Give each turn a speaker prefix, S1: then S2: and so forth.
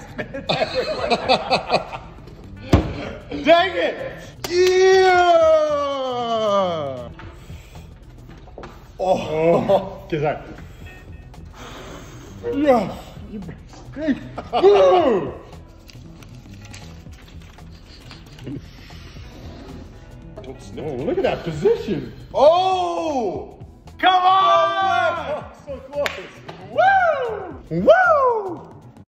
S1: spit everywhere.
S2: Dang it!
S3: Yeah!
S2: Oh, get that.
S3: Yeah!
S2: Woo! Oh, look at that position.
S3: Oh!
S1: Come on!
S2: So close.
S1: Woo!
S3: Woo!